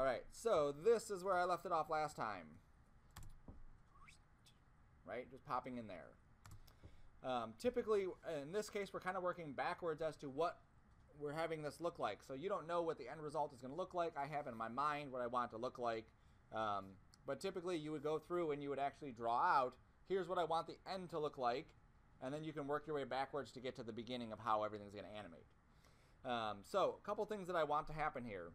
All right, so this is where I left it off last time. Right, just popping in there. Um, typically, in this case, we're kind of working backwards as to what we're having this look like. So you don't know what the end result is going to look like. I have in my mind what I want it to look like. Um, but typically, you would go through and you would actually draw out, here's what I want the end to look like. And then you can work your way backwards to get to the beginning of how everything's going to animate. Um, so, a couple things that I want to happen here.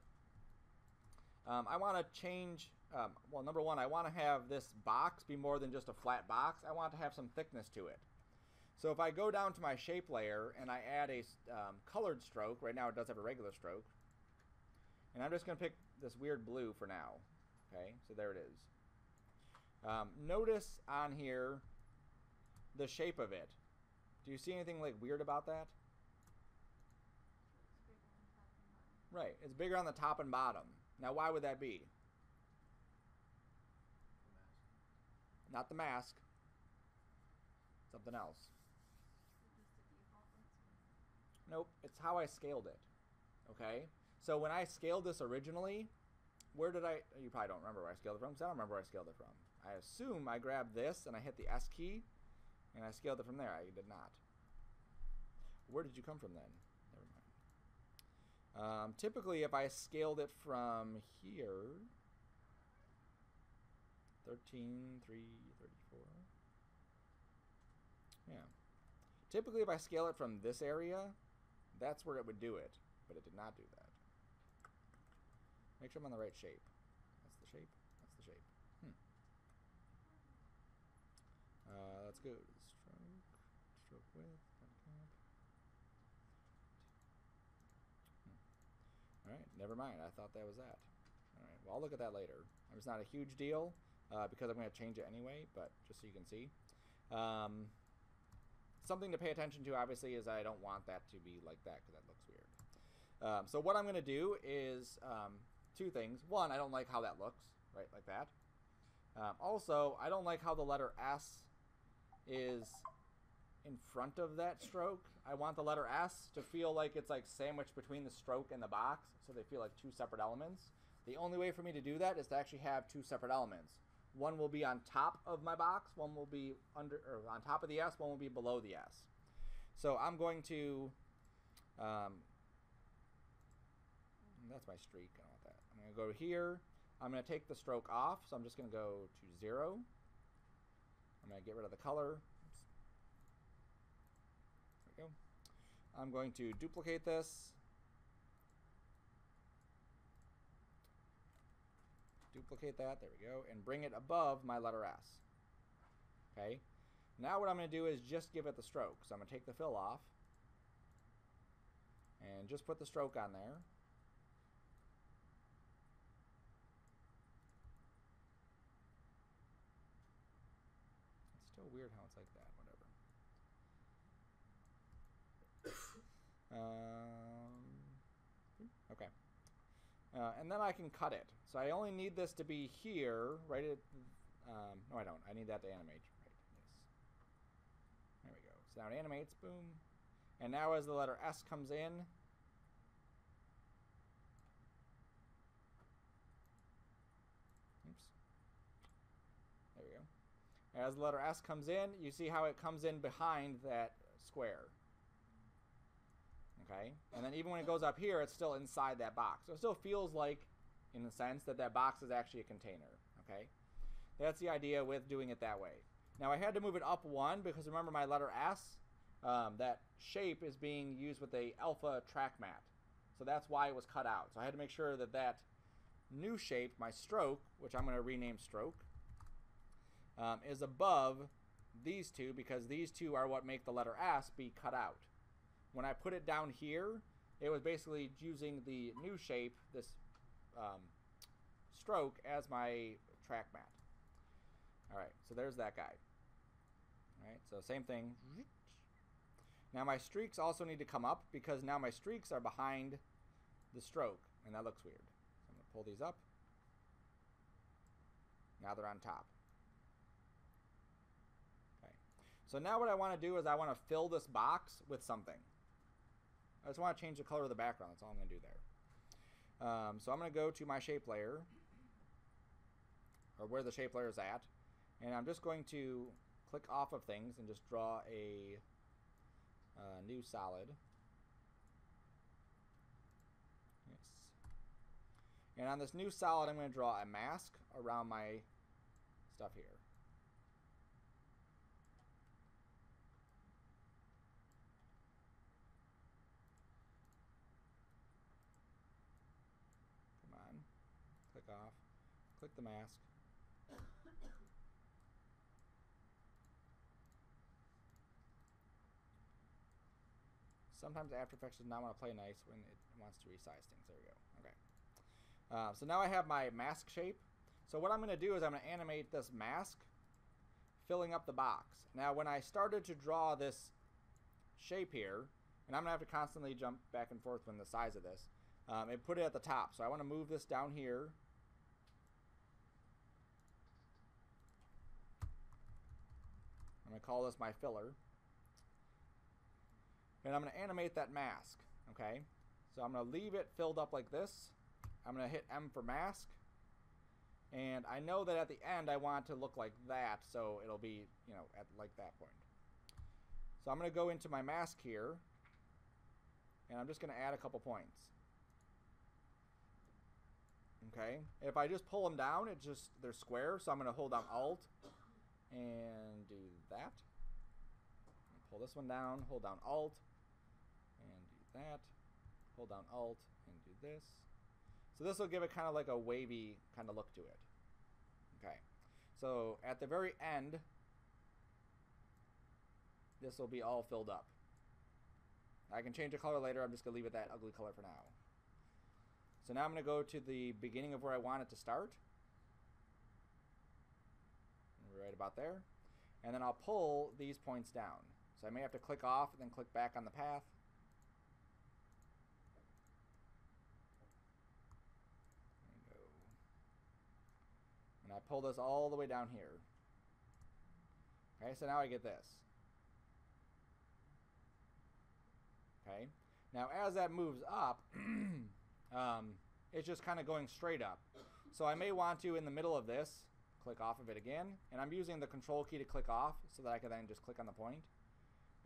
Um, I want to change, um, well, number one, I want to have this box be more than just a flat box. I want to have some thickness to it. So if I go down to my shape layer and I add a um, colored stroke, right now it does have a regular stroke, and I'm just going to pick this weird blue for now. Okay, so there it is. Um, notice on here the shape of it. Do you see anything like weird about that? Right, it's bigger on the top and bottom. Now why would that be? The Not the mask. Something else. Nope, it's how I scaled it. Okay? So when I scaled this originally, where did I. You probably don't remember where I scaled it from because I don't remember where I scaled it from. I assume I grabbed this and I hit the S key and I scaled it from there. I did not. Where did you come from then? Um, typically, if I scaled it from here, 13, 3, 34. Yeah. Typically, if I scale it from this area, that's where it would do it, but it did not do that. Make sure I'm on the right shape. That's the shape. That's the shape. Hmm. Uh, let's go to the stroke. Stroke width. cap. Never mind. I thought that was that. All right, well, I'll look at that later. It's not a huge deal uh, because I'm going to change it anyway, but just so you can see. Um, something to pay attention to, obviously, is I don't want that to be like that because that looks weird. Um, so what I'm going to do is um, two things. One, I don't like how that looks, right, like that. Um, also, I don't like how the letter S is in front of that stroke. I want the letter S to feel like it's like sandwiched between the stroke and the box, so they feel like two separate elements. The only way for me to do that is to actually have two separate elements. One will be on top of my box, one will be under or on top of the S, one will be below the S. So I'm going to um, that's my streak. I don't want that. I'm going to go here. I'm going to take the stroke off, so I'm just going to go to zero. I'm going to get rid of the color. Oops. There we go. I'm going to duplicate this. Duplicate that, there we go, and bring it above my letter S. Okay. Now what I'm going to do is just give it the stroke. So I'm going to take the fill off and just put the stroke on there. It's still weird how it's like that, whatever. Um, okay. Uh, and then I can cut it. So I only need this to be here, right at, um, no I don't. I need that to animate. Right, yes. There we go. So now it animates, boom. And now as the letter S comes in, oops. There we go. As the letter S comes in, you see how it comes in behind that square. Okay? And then even when it goes up here, it's still inside that box. So it still feels like, in the sense, that that box is actually a container. Okay? That's the idea with doing it that way. Now I had to move it up one because remember my letter S, um, that shape is being used with a alpha track matte. So that's why it was cut out. So I had to make sure that that new shape, my stroke, which I'm going to rename stroke, um, is above these two because these two are what make the letter S be cut out. When I put it down here, it was basically using the new shape, this um, stroke, as my track matte. All right, so there's that guy. All right, so same thing. Now my streaks also need to come up because now my streaks are behind the stroke, and that looks weird. So I'm going to pull these up. Now they're on top. Okay. So now what I want to do is I want to fill this box with something. I just want to change the color of the background. That's all I'm going to do there. Um, so I'm going to go to my shape layer, or where the shape layer is at, and I'm just going to click off of things and just draw a uh, new solid. Yes. And on this new solid, I'm going to draw a mask around my stuff here. Come on. Click off. Click the mask. Sometimes After Effects does not want to play nice when it wants to resize things. There we go. Okay. Uh, so now I have my mask shape. So what I'm going to do is I'm going to animate this mask filling up the box. Now when I started to draw this shape here, and I'm going to have to constantly jump back and forth when the size of this, um, and put it at the top. So I want to move this down here. I'm going to call this my filler. And I'm going to animate that mask, okay? So I'm going to leave it filled up like this. I'm going to hit M for mask. And I know that at the end I want to look like that, so it'll be, you know, at like that point. So I'm going to go into my mask here, and I'm just going to add a couple points. Okay, if I just pull them down, it just, they're square, so I'm going to hold down Alt and do that. Pull this one down, hold down Alt, and do that. Hold down Alt and do this. So this will give it kind of like a wavy kind of look to it. Okay. So at the very end, this will be all filled up. I can change the color later. I'm just going to leave it that ugly color for now. So now I'm going to go to the beginning of where I want it to start. Right about there. And then I'll pull these points down. So I may have to click off and then click back on the path. And I pull this all the way down here. Okay, so now I get this. Okay, now as that moves up, um, it's just kind of going straight up. So I may want to, in the middle of this, click off of it again. And I'm using the control key to click off so that I can then just click on the point.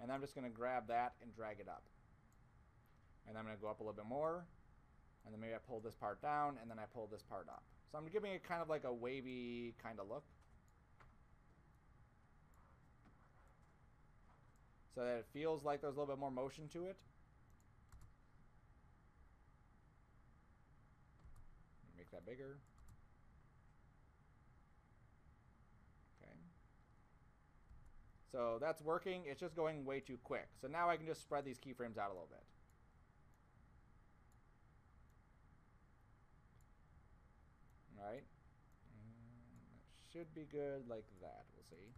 And I'm just going to grab that and drag it up. And I'm going to go up a little bit more. And then maybe I pull this part down and then I pull this part up. So I'm giving it kind of like a wavy kind of look. So that it feels like there's a little bit more motion to it. Make that bigger. Okay. So that's working. It's just going way too quick. So now I can just spread these keyframes out a little bit. Right? that should be good like that. We'll see.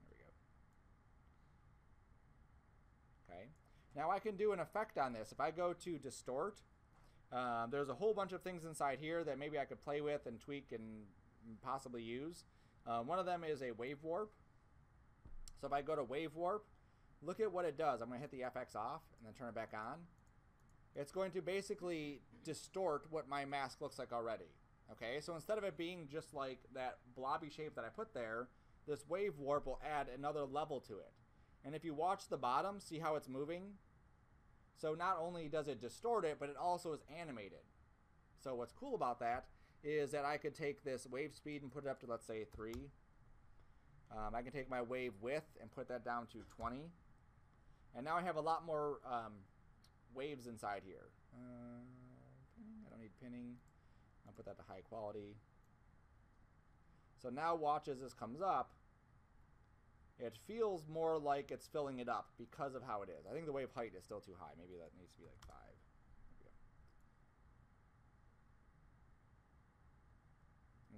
There we go. Okay. Now I can do an effect on this. If I go to distort, um, there's a whole bunch of things inside here that maybe I could play with and tweak and possibly use. Um, one of them is a wave warp. So if I go to wave warp, look at what it does. I'm going to hit the FX off and then turn it back on. It's going to basically distort what my mask looks like already. Okay, so instead of it being just like that blobby shape that I put there, this wave warp will add another level to it. And if you watch the bottom, see how it's moving? So not only does it distort it, but it also is animated. So what's cool about that is that I could take this wave speed and put it up to, let's say, 3. Um, I can take my wave width and put that down to 20. And now I have a lot more um, waves inside here. Uh, I don't need pinning. I'll put that to high quality. So now watch as this comes up. It feels more like it's filling it up because of how it is. I think the wave height is still too high. Maybe that needs to be like 5.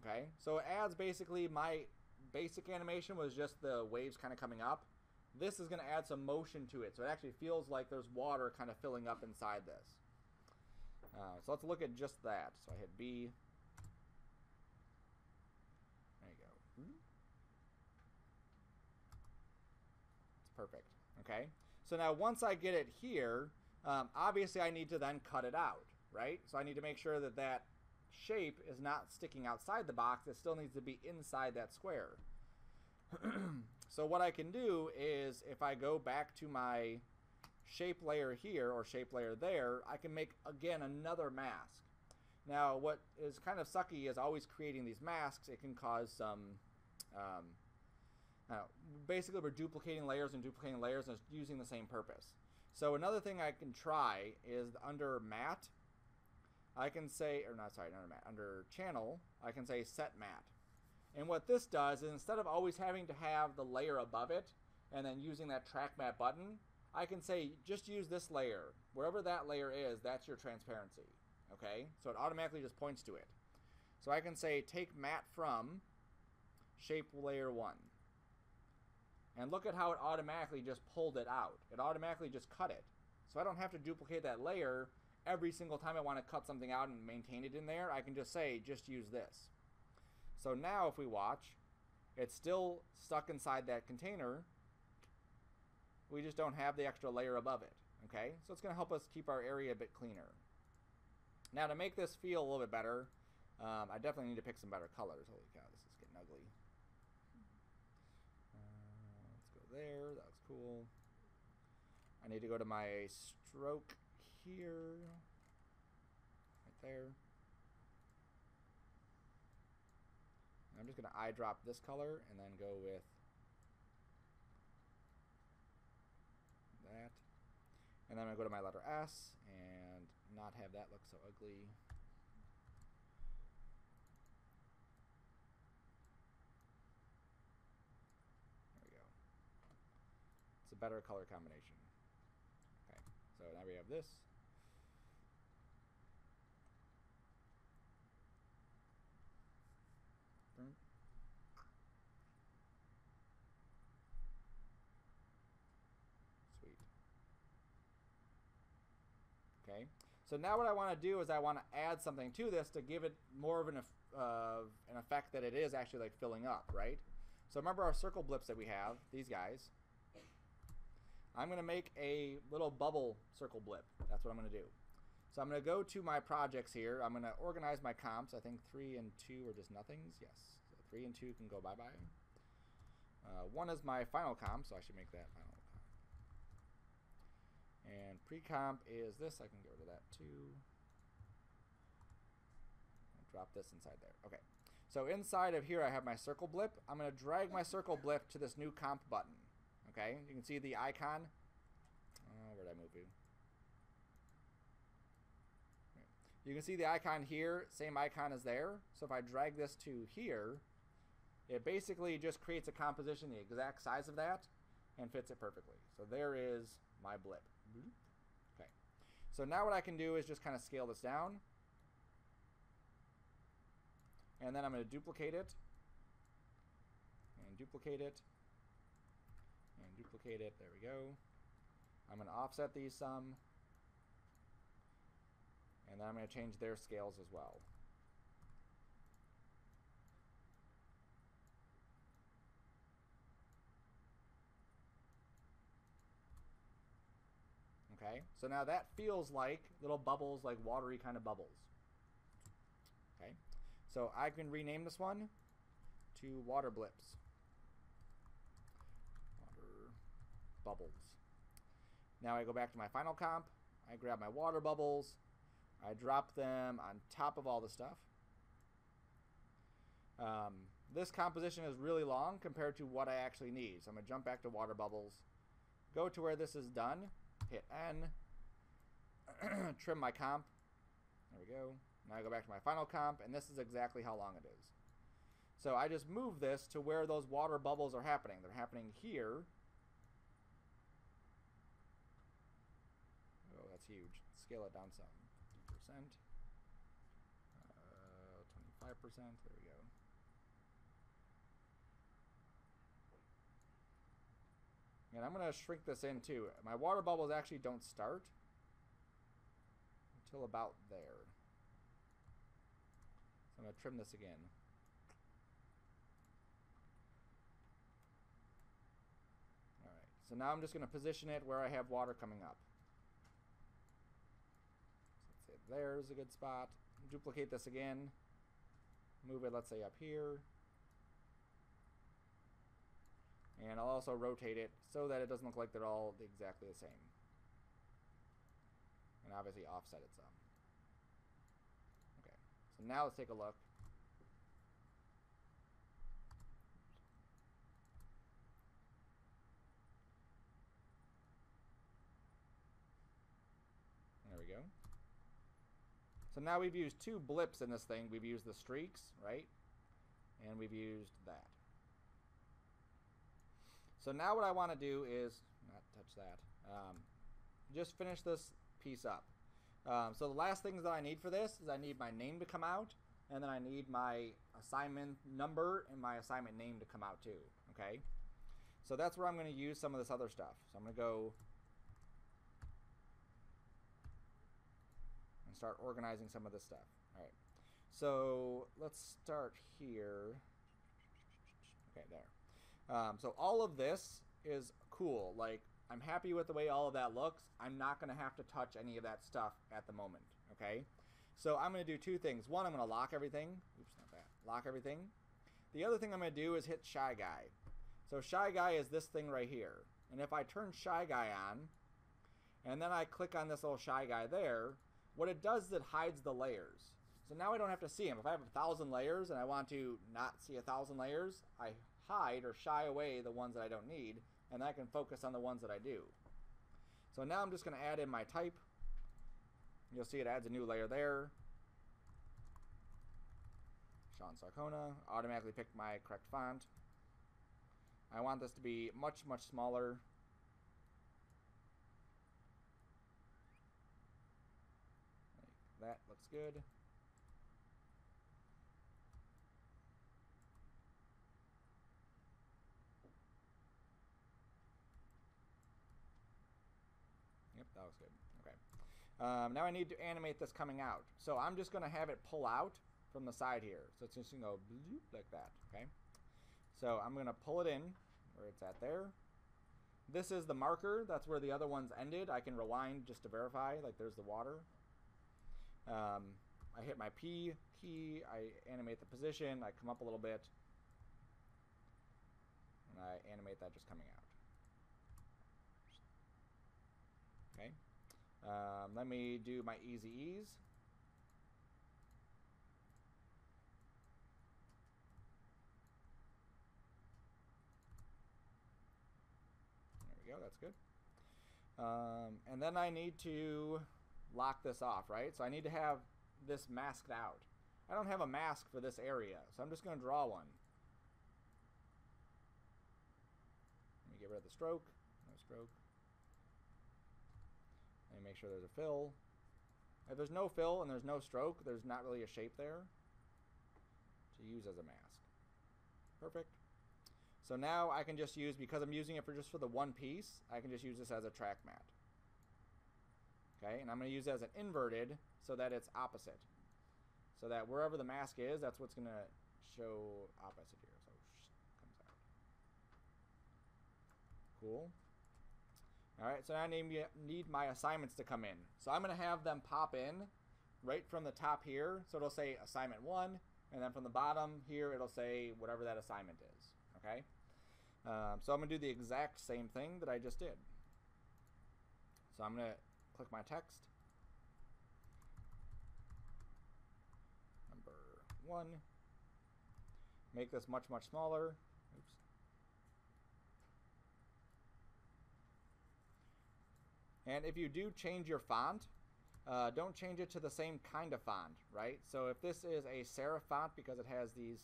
Okay, so it adds basically my basic animation was just the waves kind of coming up. This is going to add some motion to it, so it actually feels like there's water kind of filling up inside this. Uh, so let's look at just that. So I hit B. There you go. It's perfect. Okay. So now once I get it here, Um, obviously, I need to then cut it out, right? So I need to make sure that that shape is not sticking outside the box. It still needs to be inside that square. so what I can do is if I go back to my shape layer here or shape layer there, I can make, again, another mask. Now, what is kind of sucky is always creating these masks. It can cause some... Um, basically, we're duplicating layers and duplicating layers and it's using the same purpose. So another thing I can try is under matte, I can say, or not, sorry, under under channel, I can say set matte. And what this does is instead of always having to have the layer above it and then using that track matte button, I can say just use this layer. Wherever that layer is, that's your transparency. Okay? So it automatically just points to it. So I can say take matte from shape layer 1. And look at how it automatically just pulled it out. It automatically just cut it. So I don't have to duplicate that layer every single time I want to cut something out and maintain it in there. I can just say, just use this. So now if we watch, it's still stuck inside that container. We just don't have the extra layer above it. Okay, so it's going to help us keep our area a bit cleaner. Now to make this feel a little bit better, um, I definitely need to pick some better colors. Holy cow, this is getting ugly. Uh, let's go there. That was cool. I need to go to my stroke here. Right there. I'm just going to eyedrop this color and then go with that. And then I'm going to go to my letter S and not have that look so ugly. There we go. It's a better color combination. Okay, so now we have this. Sweet. Okay, so now what I want to do is I want to add something to this to give it more of an, uh, an effect that it is actually like filling up, right? So remember our circle blips that we have, these guys. I'm going to make a little bubble circle blip. That's what I'm going to do. So I'm going to go to my projects here. I'm going to organize my comps. I think 3 and 2 are just nothings. Yes. So 3 and 2 can go bye-bye. Uh, 1 is my final comp, so I should make that final. And pre-comp is this. I can get rid of that too. drop this inside there. Okay. So inside of here I have my circle blip. I'm going to drag my circle blip to this new comp button. Okay, you can see the icon. Uh, where did I move you? You can see the icon here, same icon as there. So if I drag this to here, it basically just creates a composition the exact size of that and fits it perfectly. So there is my blip. Mm-hmm. Okay. So now what I can do is just kind of scale this down. And then I'm going to duplicate it. And duplicate it And duplicate it. There we go. I'm going to offset these some. And then I'm going to change their scales as well. Okay, so now that feels like little bubbles, like watery kind of bubbles. Okay, so I can rename this one to water blips. Water bubbles. Now I go back to my final comp. I grab my water bubbles. I drop them on top of all the stuff. Um, this composition is really long compared to what I actually need. So I'm going to jump back to water bubbles. Go to where this is done. Hit N. trim my comp. There we go. Now I go back to my final comp, and this is exactly how long it is. So I just move this to where those water bubbles are happening. They're happening here Oh, that's huge. Scale it down some. 50%. Uh, 25%. There we go. And I'm going to shrink this in too. My water bubbles actually don't start until about there. So I'm going to trim this again. Alright, so now I'm just going to position it where I have water coming up. Let's say there's a good spot. Duplicate this again. Move it, let's say, up here. And I'll also rotate it so that it doesn't look like they're all exactly the same. And obviously offset it some. Okay, so now let's take a look. There we go. So now we've used two blips in this thing. We've used the streaks, right? And we've used that. So now what I want to do is, not touch that, um, just finish this piece up. Um, so the last things that I need for this is I need my name to come out, and then I need my assignment number and my assignment name to come out too, okay? So that's where I'm going to use some of this other stuff. So I'm going to go and start organizing some of this stuff. All right. So let's start here. Okay, there. Um, so all of this is cool. Like, I'm happy with the way all of that looks. I'm not going to have to touch any of that stuff at the moment, okay? So I'm going to do two things. One, I'm going to lock everything. Oops, not that. Lock everything. The other thing I'm going to do is hit Shy Guy. So Shy Guy is this thing right here. And if I turn Shy Guy on, and then I click on this little Shy Guy there, what it does is it hides the layers. So now I don't have to see them. If I have a thousand layers and I want to not see a thousand layers, I hide or shy away the ones that I don't need, and I can focus on the ones that I do. So now I'm just going to add in my type. You'll see it adds a new layer there. Shaun Sarcona. Automatically pick my correct font. I want this to be much, much smaller. That looks good. Yep, that looks good. Okay. Um, now I need to animate this coming out. So I'm just going to have it pull out from the side here. So it's just going to go bloop like that. Okay. So I'm going to pull it in where it's at there. This is the marker. That's where the other ones ended. I can rewind just to verify. Like there's the water. Um, I hit my P key. I animate the position. I come up a little bit. And I animate that just coming out. Okay. Um, let me do my easy ease. There we go, that's good. Um, and then I need to lock this off, right? So I need to have this masked out. I don't have a mask for this area, so I'm just going to draw one. Let me get rid of the stroke. No stroke. And make sure there's a fill. If there's no fill and there's no stroke, there's not really a shape there to use as a mask. Perfect. So now I can just use, because I'm using it for just for the one piece, I can just use this as a track matte. Okay, and I'm going to use it as an inverted so that it's opposite. So that wherever the mask is, that's what's going to show opposite here. So comes out. Cool. All right, so now I need, my assignments to come in. So I'm going to have them pop in right from the top here. So it'll say assignment one, and then from the bottom here, it'll say whatever that assignment is. Okay. Um, so I'm going to do the exact same thing that I just did. So I'm going to click my text. Number one. Make this much, much smaller. Oops. And if you do change your font, uh, don't change it to the same kind of font, right? So if this is a serif font because it has these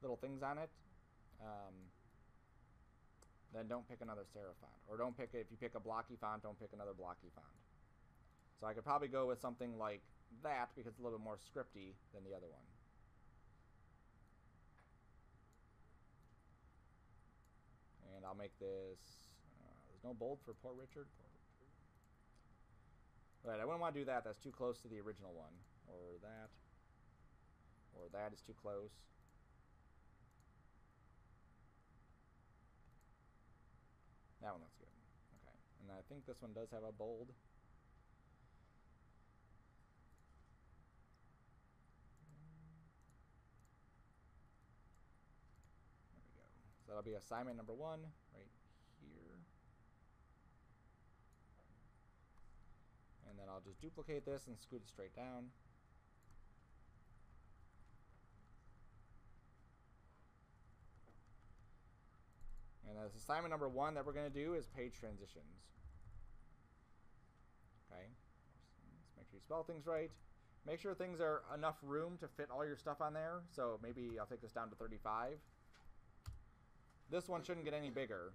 little things on it, um, then don't pick another serif font. Or don't pick, it if you pick a blocky font, don't pick another blocky font. So I could probably go with something like that because it's a little bit more scripty than the other one. And I'll make this, uh, there's no bold for. Poor Richard. Right, I wouldn't want to do that. That's too close to the original one. Or that. Or that is too close. That one looks good. Okay. And I think this one does have a bold. There we go. So that'll be assignment number one right here. And then I'll just duplicate this and scoot it straight down. And as assignment number one that we're going to do is page transitions. Okay, let's make sure you spell things right. Make sure things are enough room to fit all your stuff on there. So maybe I'll take this down to 35. This one shouldn't get any bigger.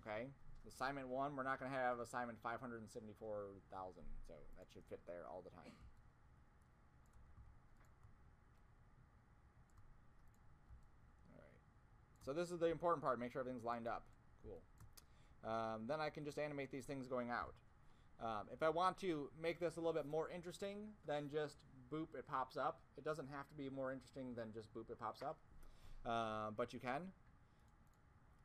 Okay, assignment one, we're not going to have assignment 574,000. So that should fit there all the time. All right. So this is the important part. Make sure everything's lined up. Cool. Um, then I can just animate these things going out. Um, if I want to make this a little bit more interesting than just boop, it pops up. It doesn't have to be more interesting than just boop, it pops up. Uh, but you can.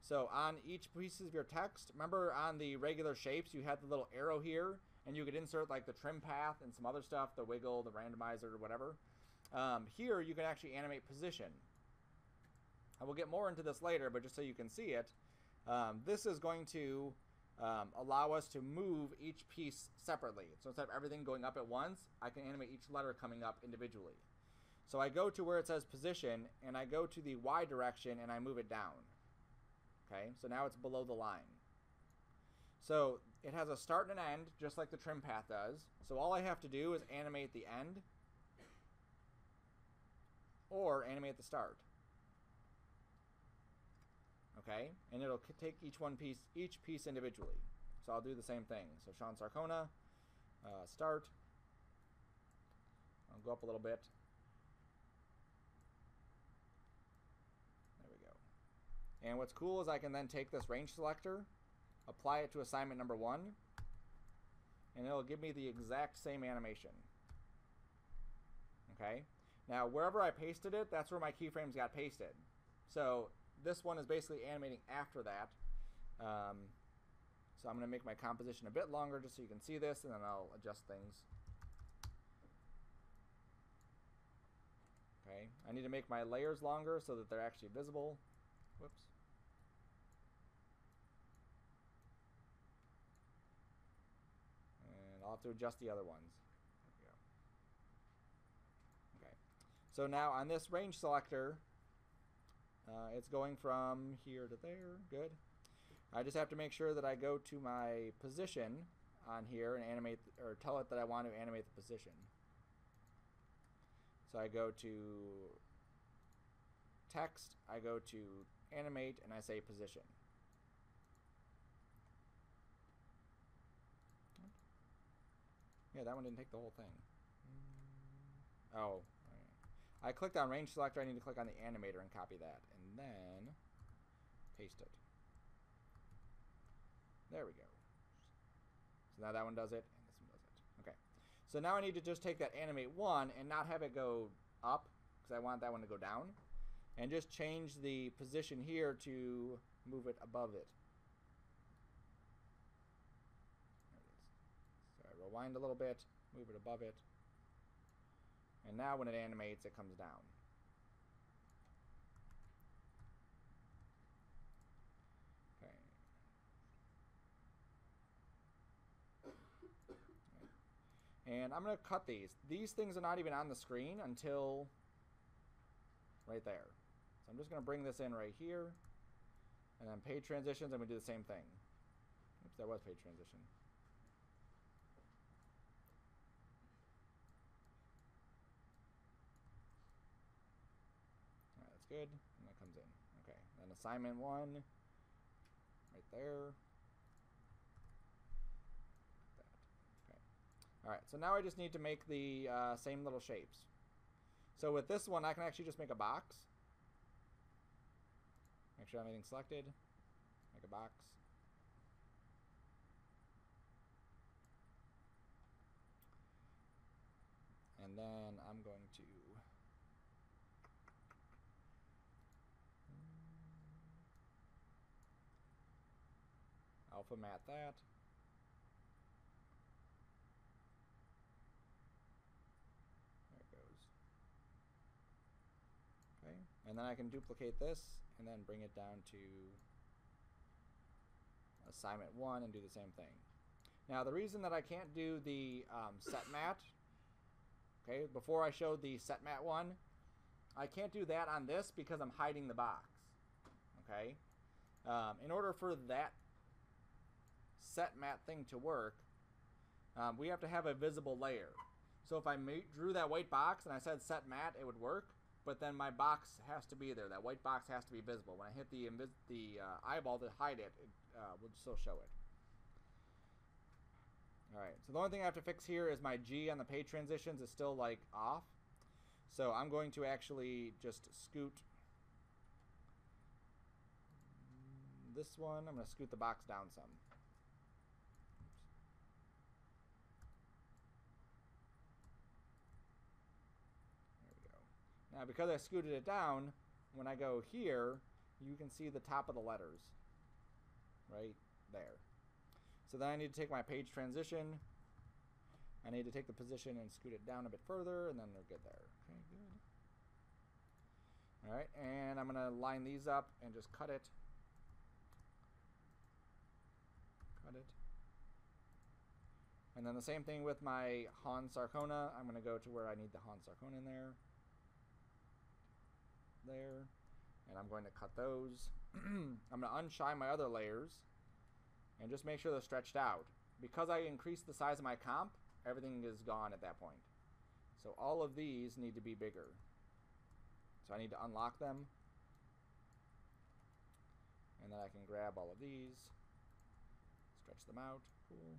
So on each piece of your text, remember on the regular shapes, you had the little arrow here, and you could insert like the trim path and some other stuff, the wiggle, the randomizer, whatever. Um, here, you can actually animate position. I will get more into this later, but just so you can see it, um, this is going to um, allow us to move each piece separately. So instead of everything going up at once, I can animate each letter coming up individually. So I go to where it says position, and I go to the Y direction, and I move it down. Okay, so now it's below the line. So it has a start and an end, just like the trim path does. So all I have to do is animate the end, or animate the start okay? And it'll take each one piece, each piece individually. So I'll do the same thing. So Shaun Sarcona, uh, start. I'll go up a little bit. There we go. And what's cool is I can then take this range selector, apply it to assignment number one, and it'll give me the exact same animation. Okay? Now, wherever I pasted it, that's where my keyframes got pasted. So this one is basically animating after that. Um, so I'm going to make my composition a bit longer just so you can see this, and then I'll adjust things. Okay, I need to make my layers longer so that they're actually visible. Whoops. To adjust the other ones. Okay, so now on this range selector, uh, it's going from here to there. Good. I just have to make sure that I go to my position on here and animate, or tell it that I want to animate the position. So I go to text, I go to animate, and I say position. Yeah, that one didn't take the whole thing. Mm. Oh, I clicked on range selector, I need to click on the animator and copy that And then paste it. There we go. So now that one does it, and this one does it. Okay. So now I need to just take that animate one and not have it go up, because I want that one to go down, and just change the position here to move it above it. There it rewind a little bit, move it above it, and now when it animates, it comes down. Okay. And I'm going to cut these. These things are not even on the screen until right there. So I'm just going to bring this in right here. And then page transitions, I'm going to do the same thing. Oops, that was page transition. That's good. And that comes in. Okay, then assignment one, right there. Alright, so now I just need to make the uh, same little shapes. So with this one, I can actually just make a box. Make sure everything's selected. Make a box. And then I'm going to alpha matte that. Goes. Okay. And then I can duplicate this and then bring it down to assignment one and do the same thing. Now the reason that I can't do the um, set matte, okay, before I showed the set matte one, I can't do that on this because I'm hiding the box, okay. Um, in order for that set matte thing to work, um, we have to have a visible layer. So if I drew that white box and I said set matte, it would work. But then my box has to be there. That white box has to be visible. When I hit the the uh, eyeball to hide it, it uh, will still show it. Alright, so the only thing I have to fix here is my G on the page transitions is still like off. So I'm going to actually just scoot this one. I'm going to scoot the box down some. Now because I scooted it down, when I go here, you can see the top of the letters right there. So then I need to take my page transition. I need to take the position and scoot it down a bit further, and then they're good there. Okay, good. All right, and I'm going to line these up and just cut it. Cut it. And then the same thing with my Shaun Sarcona. I'm going to go to where I need the Shaun Sarcona in there there. And I'm going to cut those. I'm going to unshine my other layers and just make sure they're stretched out. Because I increased the size of my comp, everything is gone at that point. So all of these need to be bigger. So I need to unlock them. And then I can grab all of these, stretch them out. Cool.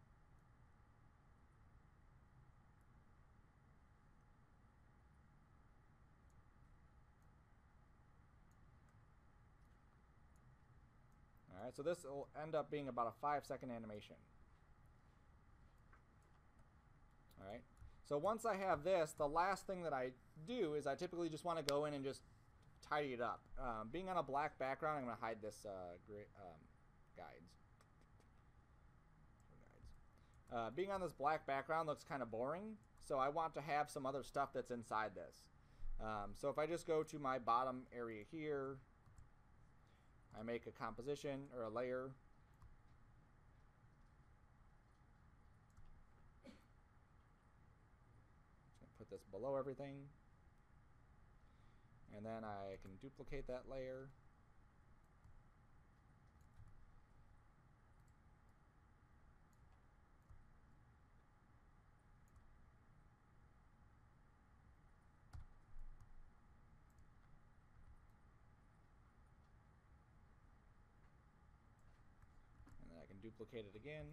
Alright, so this will end up being about a five second animation. Alright, so once I have this, the last thing that I do is I typically just want to go in and just tidy it up. Um, being on a black background, I'm going to hide this uh, um, guides. Uh, being on this black background looks kind of boring, so I want to have some other stuff that's inside this. Um, so if I just go to my bottom area here, I make a composition or a layer. put this below everything. And then I can duplicate that layer. Duplicate it again.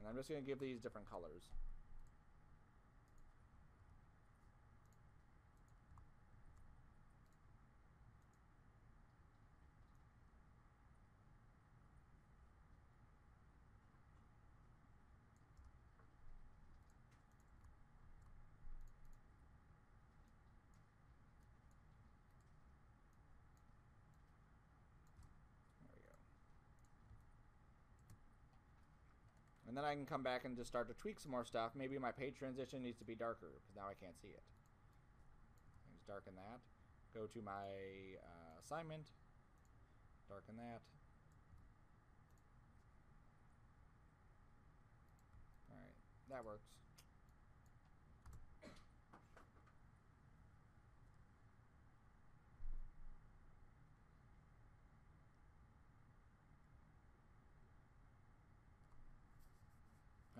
And I'm just going to give these different colors. And then I can come back and just start to tweak some more stuff. Maybe my page transition needs to be darker because now I can't see it. Just darken that. Go to my uh, assignment. Darken that. Alright, that works.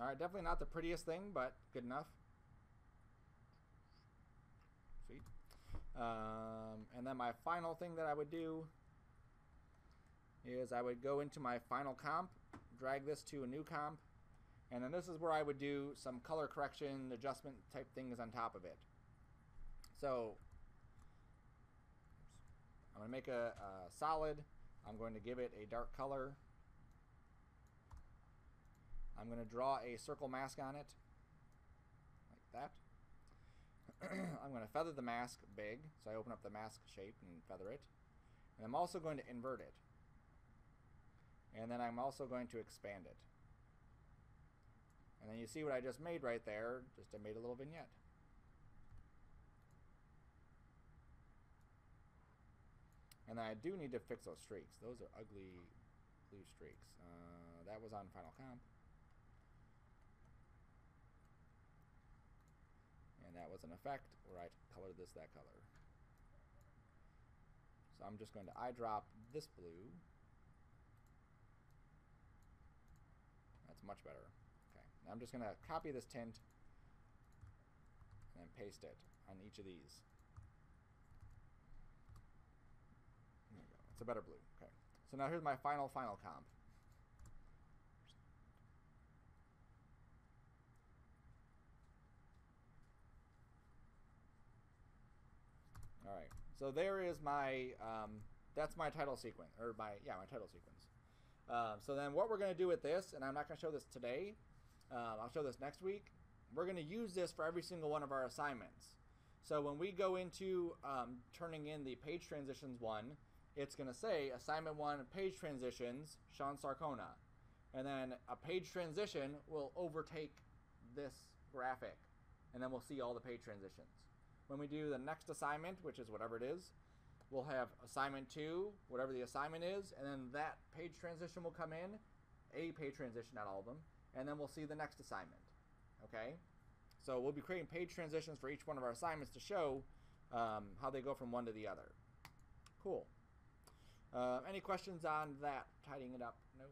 Alright, definitely not the prettiest thing, but good enough. Sweet. Um, and then my final thing that I would do is I would go into my final comp, drag this to a new comp, and then this is where I would do some color correction, adjustment type things on top of it. So I'm going to make a, a solid. I'm going to give it a dark color. I'm going to draw a circle mask on it, like that. I'm going to feather the mask big, so I open up the mask shape and feather it. And I'm also going to invert it. And then I'm also going to expand it. And then you see what I just made right there. Just I made a little vignette. And I do need to fix those streaks. Those are ugly blue streaks. Uh, that was on Final Comp. And that was an effect where I colored this that color. So I'm just going to eyedrop this blue. That's much better. Okay. Now I'm just going to copy this tint and paste it on each of these. There we go. It's a better blue. Okay. So now here's my final, final comp. All right. So there is my, um, that's my title sequence, or my, yeah, my title sequence. Um, so then what we're going to do with this, and I'm not going to show this today, um, I'll show this next week. We're going to use this for every single one of our assignments. So when we go into um, turning in the page transitions one, it's going to say assignment one page transitions, Shaun Sarcona. And then a page transition will overtake this graphic. And then we'll see all the page transitions. When we do the next assignment, which is whatever it is, we'll have assignment two, whatever the assignment is, and then that page transition will come in, a page transition, not all of them, and then we'll see the next assignment. Okay? So we'll be creating page transitions for each one of our assignments to show um, how they go from one to the other. Cool. Uh, any questions on that? Tidying it up? No?